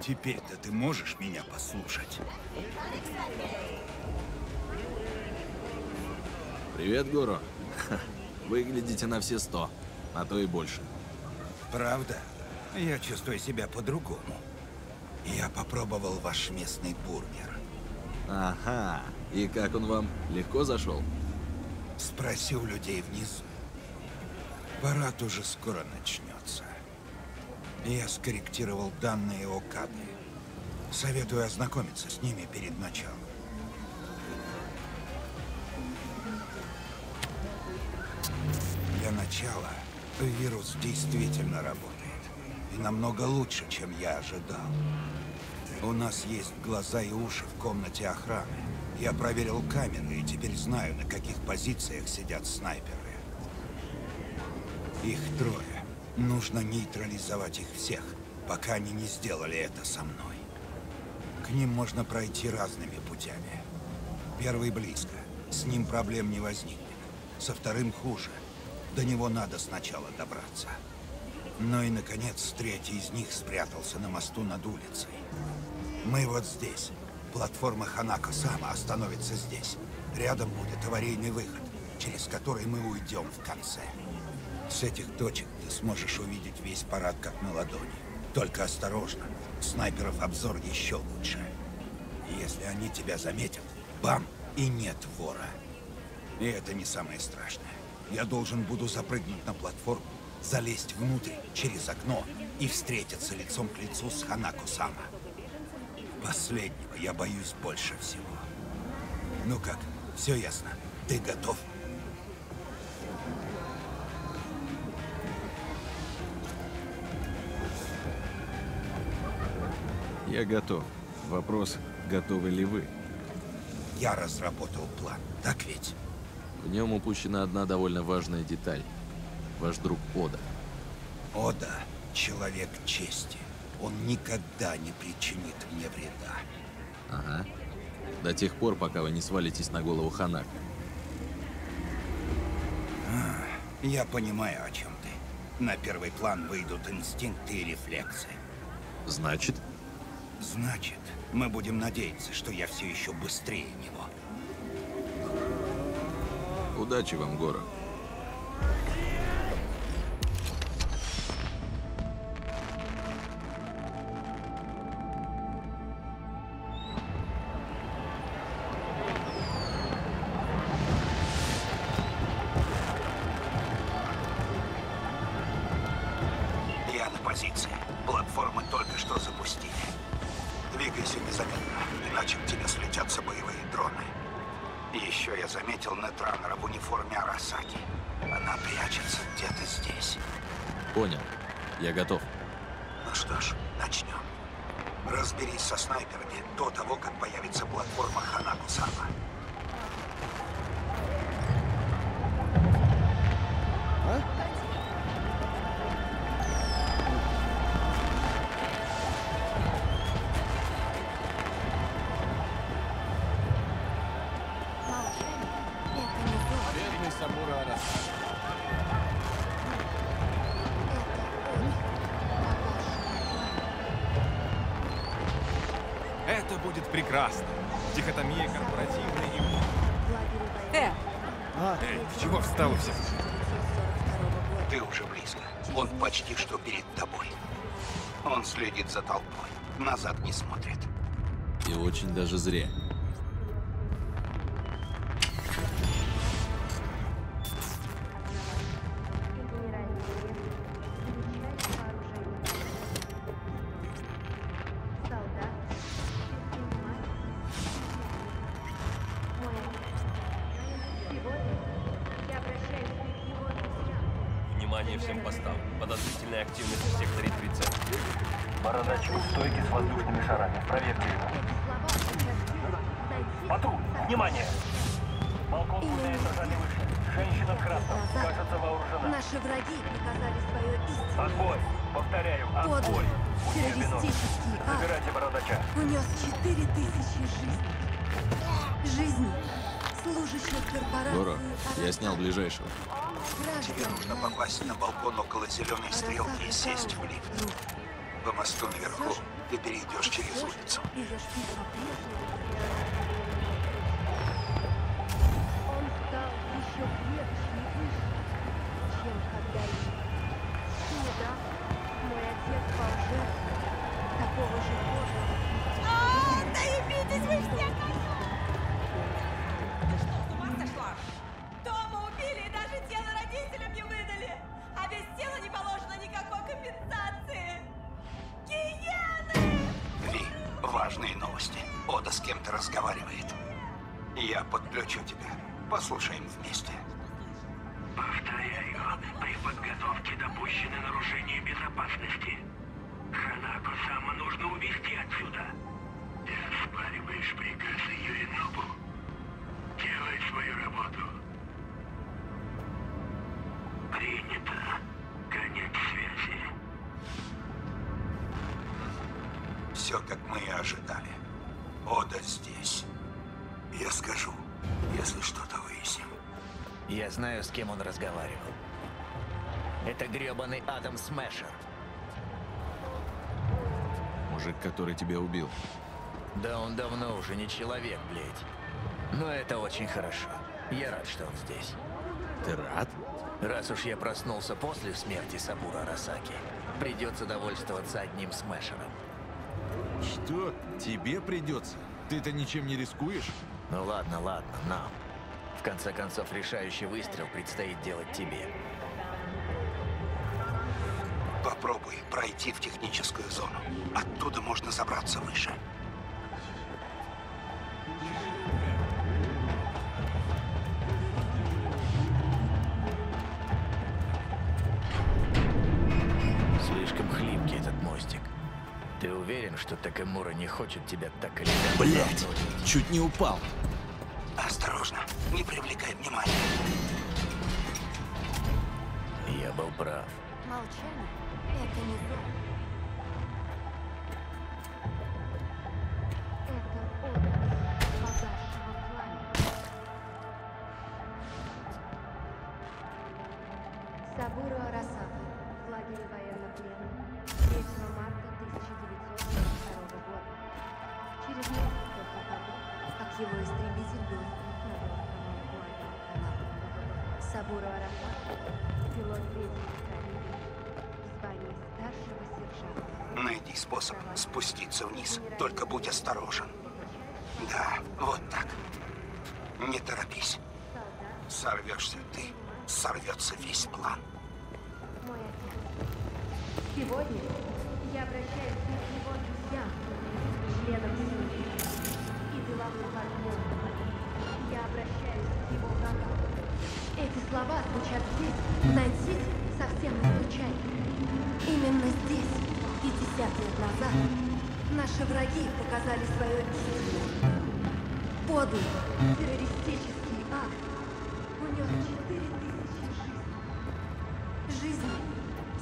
Теперь-то ты можешь меня послушать? Привет, Гуру. Выглядите на все сто, а то и больше. Правда? Я чувствую себя по-другому. Я попробовал ваш местный бургер. Ага. И как он вам? Легко зашел? Спроси у людей внизу. Парад уже скоро начнется. Я скорректировал данные о Кабе. Советую ознакомиться с ними перед началом. Для начала вирус действительно работает. И намного лучше, чем я ожидал. У нас есть глаза и уши в комнате охраны. Я проверил камеры и теперь знаю, на каких позициях сидят снайперы. Их трое. Нужно нейтрализовать их всех, пока они не сделали это со мной. К ним можно пройти разными путями. Первый близко. С ним проблем не возникнет. Со вторым хуже. До него надо сначала добраться. Ну и, наконец, третий из них спрятался на мосту над улицей. Мы вот здесь. Платформа Ханако-Сама остановится здесь. Рядом будет аварийный выход, через который мы уйдем в конце. С этих точек ты сможешь увидеть весь парад как на ладони. Только осторожно. Снайперов обзор еще лучше. Если они тебя заметят, бам, и нет вора. И это не самое страшное. Я должен буду запрыгнуть на платформу, залезть внутрь через окно и встретиться лицом к лицу с Ханако-Сама. Последнего я боюсь больше всего. Ну как, все ясно? Ты готов? Я готов. Вопрос, готовы ли вы? Я разработал план, так ведь? В нем упущена одна довольно важная деталь. Ваш друг Ода. Ода — человек чести. Он никогда не причинит мне вреда. Ага. До тех пор, пока вы не свалитесь на голову Ханака. Я понимаю, о чем ты. На первый план выйдут инстинкты и рефлексы. Значит? Значит, мы будем надеяться, что я все еще быстрее него. Удачи вам, Гора. Позиции. Иначе к тебе слетятся боевые дроны. И еще я заметил Нетранера в униформе Арасаки. Она прячется где-то здесь. Понял. Я готов. Ну что ж, начнем. Разберись со снайперами до того, как появится платформа Ханаку-Сама. Будет прекрасно. Дихотомия корпоративной и... Э, Эй, чего встал все? Ты уже близко. Он почти что перед тобой. Он следит за толпой. Назад не смотрит. И очень даже зря. Красном. Кажется вооружена. Наши враги показали свое истинное. Отбой! Повторяю, отбой! Террористический акт Забирайте бородача. унес 4000 жизней. Жизни служащих корпорации. Гора, я снял ближайшего. Тебе нужно попасть на балкон около зеленой стрелки и сесть в лифт. по мосту наверху. Ты перейдешь через улицу. С кем-то разговаривает. Я подключу тебя. Послушаем вместе. Повторяю, при подготовке допущены нарушения безопасности. Ханако Сама нужно увезти отсюда. Ты оспариваешь приказы Юринобу. Делай свою работу. Кем он разговаривал. Это грёбаный Адам Смешер. Мужик, который тебя убил. Да он давно уже не человек, блядь. Но это очень хорошо. Я рад, что он здесь. Ты рад? Раз уж я проснулся после смерти Сабура Арасаки, придется довольствоваться одним Смешером. Что? Тебе придется? Ты-то ничем не рискуешь? Ну ладно, ладно, нам. В конце концов, решающий выстрел предстоит делать тебе. Попробуй пройти в техническую зону. Оттуда можно забраться выше. Слишком хлипкий этот мостик. Ты уверен, что Такамура не хочет тебя так или иначе Блять! Чуть не упал. Не привлекай внимания. Я был прав. Молчание — это не зло. Сабуру Арасака в лагере военнопленных 3 марта 1942 года. Через несколько походов, как его истребитель был сбит на. Сабуру Арасака, пилот звании старшего сержанта. Найди способ спуститься вниз. Только будь осторожен. Да, вот так. Не торопись. Сорвешься ты, сорвется весь план. Мой отец. Сегодня я обращаюсь к его друзьям, членам слова звучат здесь, на Сити, совсем не случайно. Именно здесь, 50 лет назад, наши враги показали свое истинное. Подлый террористический акт унес 4000 жизней.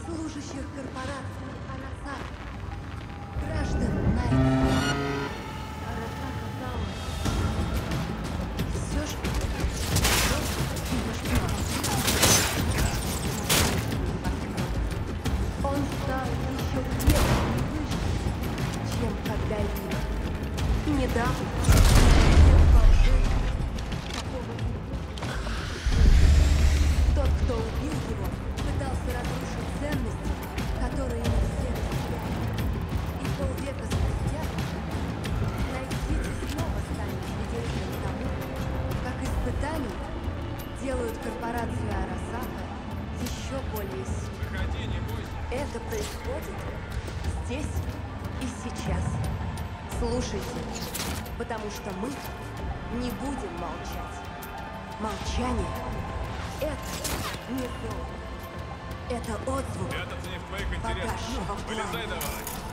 Служащих корпорации Слушайте, потому что мы не будем молчать. Молчание — это не зло. Это отзвук Это-то не в твоих интересах. Вылезай давай.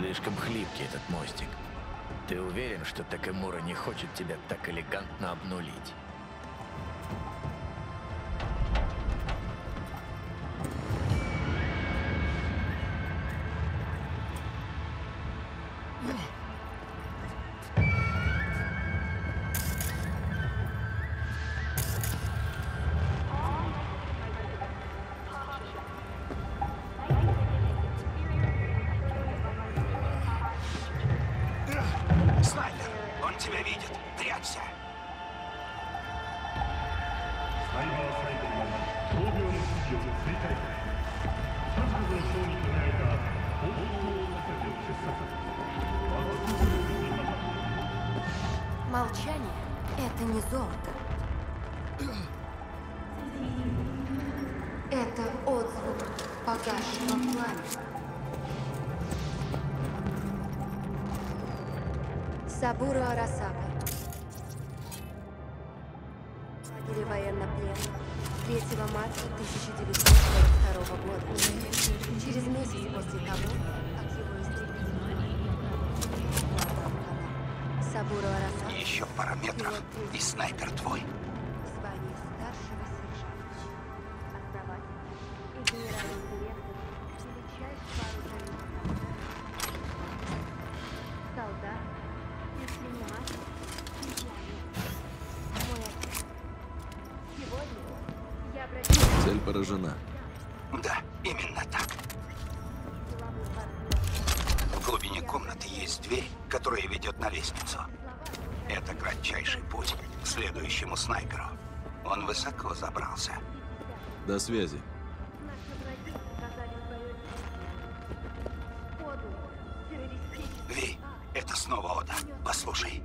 Слишком хлипкий этот мостик. Ты уверен, что Такамура не хочет тебя так элегантно обнулить? Молчание — это не золото. Это отзвук погасшего пламени. Сабуру Арасака. Лагере военнопленных. 3 марта 1942 года. Через месяц после того, как его истребители... Сабуру Арасака. Еще пара метров, и снайпер твой. Цель поражена. Да, именно так. В глубине комнаты есть дверь, которая ведет на лестницу. Это кратчайший путь к следующему снайперу. Он высоко забрался. До связи. Ви, это снова Ода. Послушай.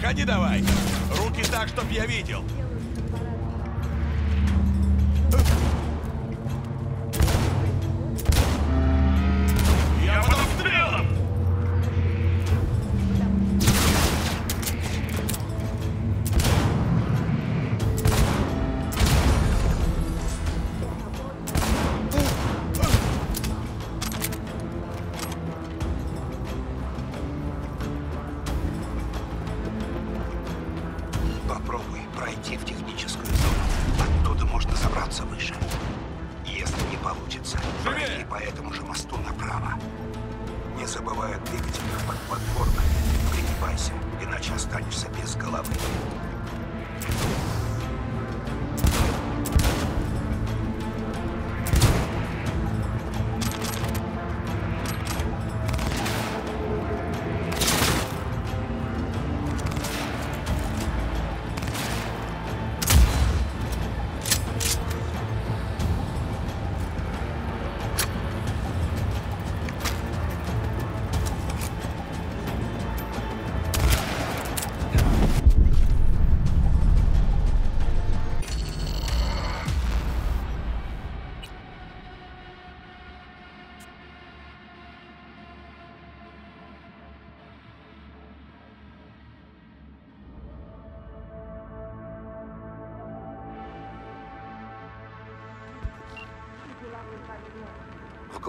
Выходи давай! Руки так, чтоб я видел!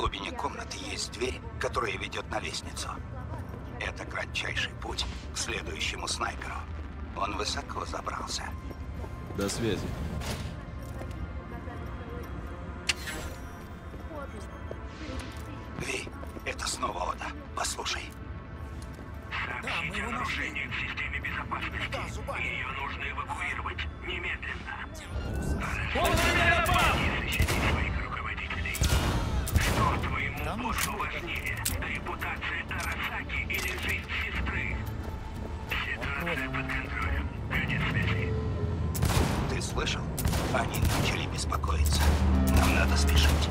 Глубине комнаты есть дверь, которая ведет на лестницу. Это кратчайший путь к следующему снайперу. Он высоко забрался. До связи. Ви, это снова Ода. Послушай. Сообщить о нарушениях в системе безопасности. Ее нужно эвакуировать немедленно. Защитить своих руководителей. Что Потому что... важнее, репутация Арасаки или жизнь сестры? Ситуация под контролем. Конец связи. Ты слышал? Они начали беспокоиться. Нам надо спешить.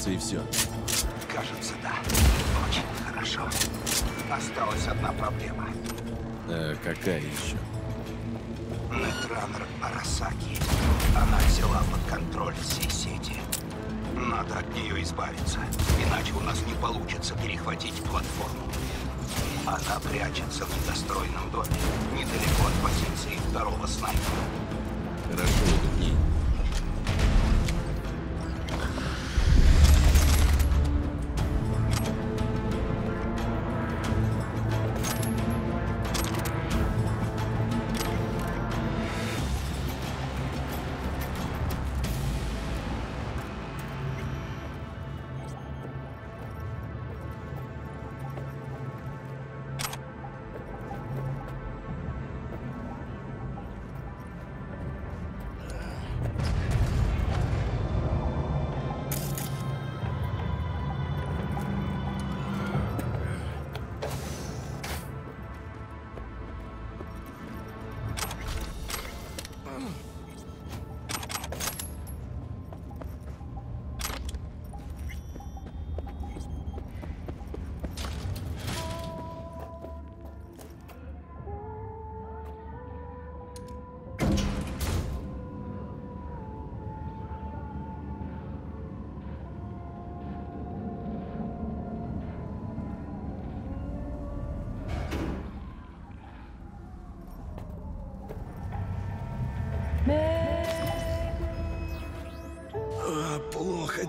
Кажется, и все. Кажется, да. Очень хорошо. Осталась одна проблема. Э, какая еще? Нетранер Арасаки. Она взяла под контроль все сети. Надо от нее избавиться, иначе у нас не получится перехватить платформу. Она прячется в недостроенном доме, недалеко от позиции второго снайпера. Хорошо, дни.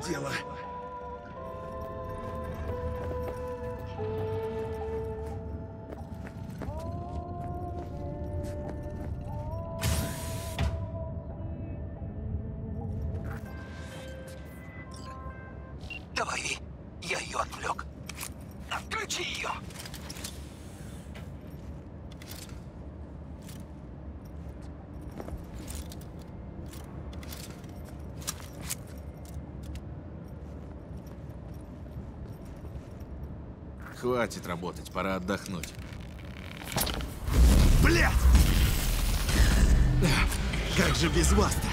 借过来 Хватит работать, пора отдохнуть. Блядь! Как же без вас-то?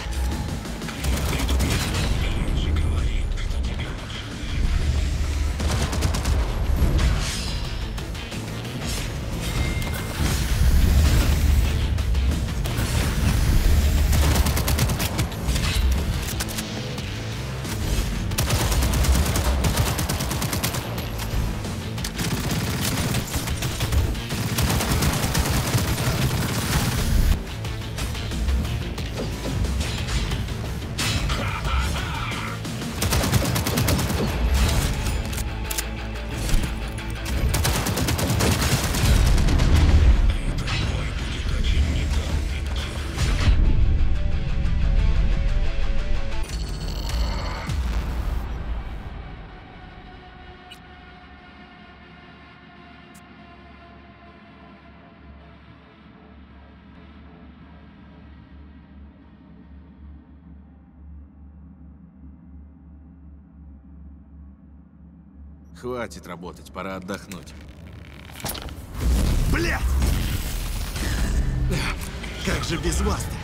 Хватит работать, пора отдохнуть. Блядь! Как же без вас-то?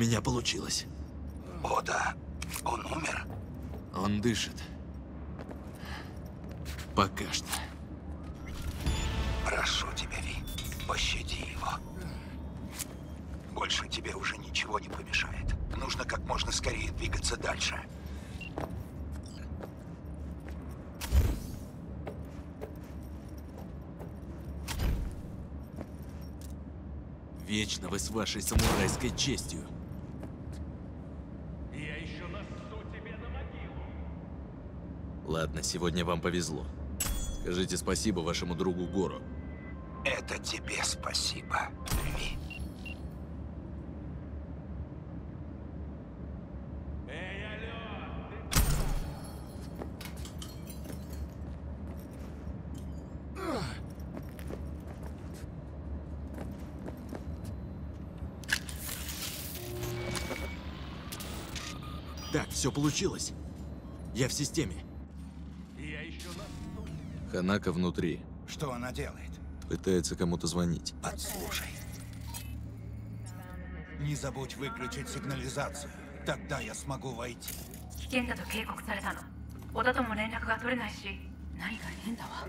Меня получилось. О да, он умер. Он дышит. Пока что. Прошу тебя, Ви, пощади его. Больше тебе уже ничего не помешает. Нужно как можно скорее двигаться дальше. Вечно вы с вашей самурайской честью. Сегодня вам повезло. Скажите спасибо вашему другу Гору. Это тебе спасибо, Ви. Так, все получилось. Я в системе. Я еще насу. Ханака внутри. Что она делает? Пытается кому-то звонить. Подслушай. Не забудь выключить сигнализацию. Тогда я смогу войти. 危険だと警告されたの小田とも連絡が取れないし何か変だわ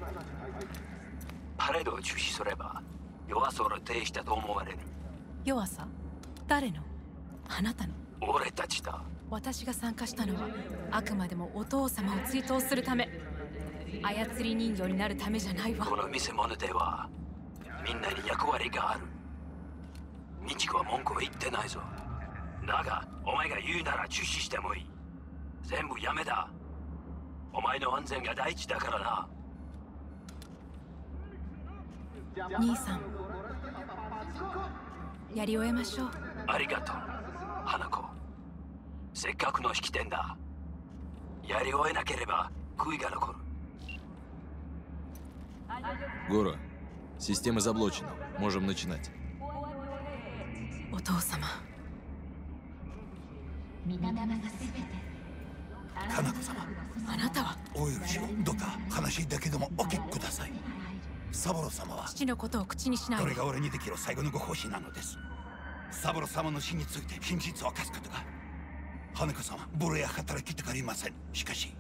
パレードを中止すれば弱さを呈したと思われる弱さ誰のあなたの俺たちだ私が参加したのはあくまでもお父様を追悼するため 操り人形になるためじゃないわ。この見せ物ではみんなに役割がある。ミチコは文句を言ってないぞ。だがお前が言うなら中止してもいい。全部やめだ。お前の安全が第一だからな。兄さんやり終えましょう。ありがとう。花子。せっかくの式典だ。やり終えなければ悔いが残る Гора, система заблочена. Можем начинать. お父様花子様、あなたはお許しをどうか話だけでもお聞きください。サボロ様は父のことを口にしないこれが俺にできる最後のご奉仕なのですサボロ様の死について真実を明かすことが花子様無礼や働きたがりませんしかし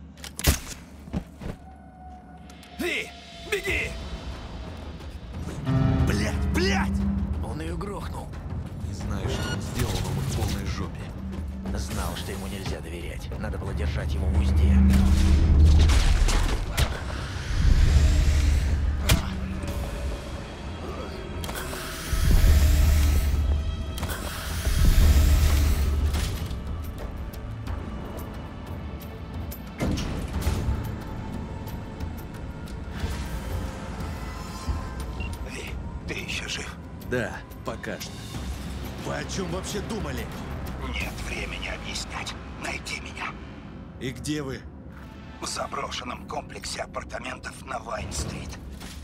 чем вообще думали? Нет времени объяснять. Найди меня. И где вы? В заброшенном комплексе апартаментов на Вайн-стрит.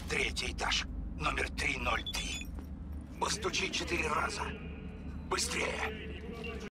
Третий этаж, номер 303. Постучи четыре раза. Быстрее!